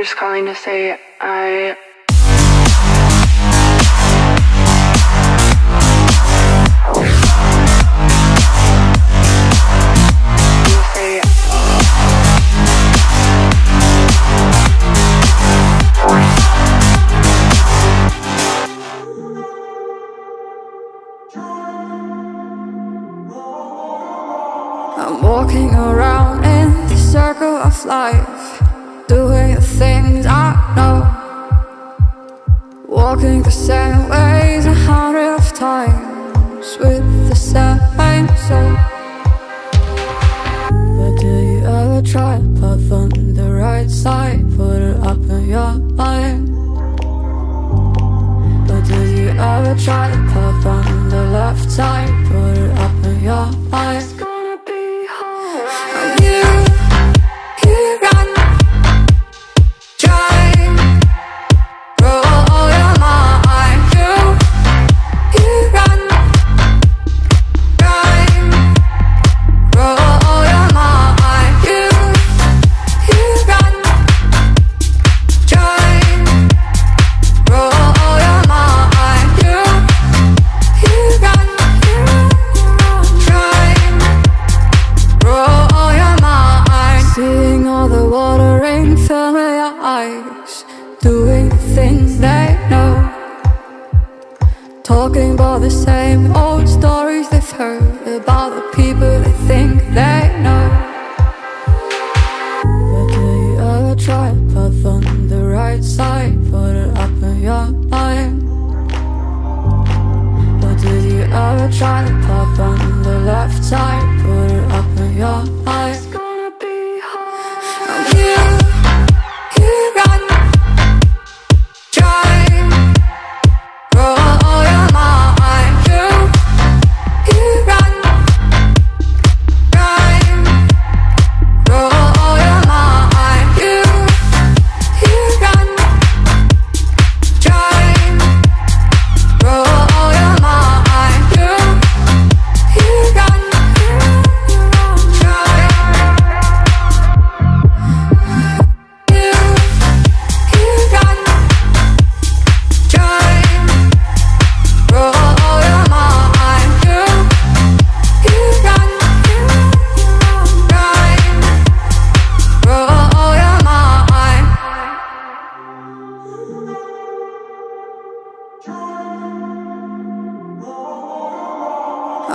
were just calling to say I I'm walking around in the circle of life, Walking the same ways a hundred of times with the same soul. But do you ever try to path on the right side? Put it up in your mind. But do you ever try to path on the left side? Put it up in your mind. Eyes, doing things they know, talking about the same old stories they've heard about the people they think they know. Ever try to path on the right side? Put it up in your mind. But did you ever try path on the left side?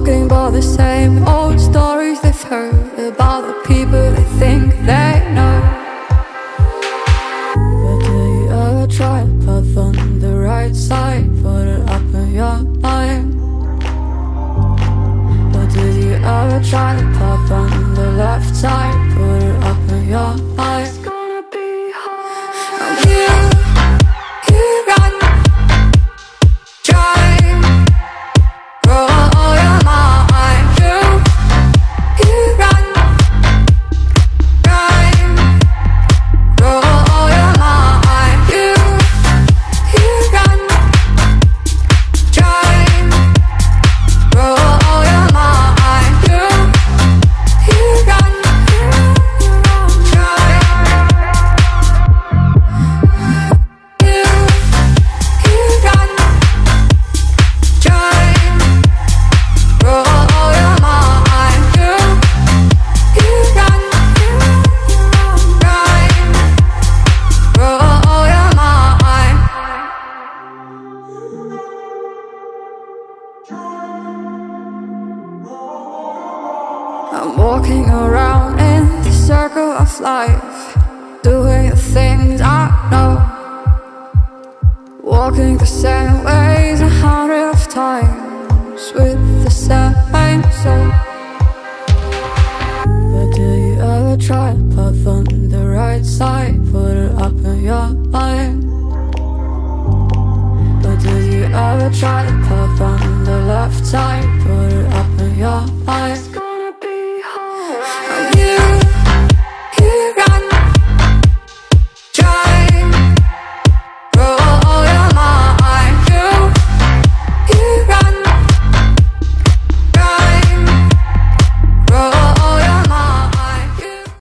talking about the same old stories they've heard about the people they think they know. Of life, doing the things I know, walking the same ways a hundred of times with the same soul. But do you ever try put on the right side, put it up in your mind? But do you ever try pop on the left side,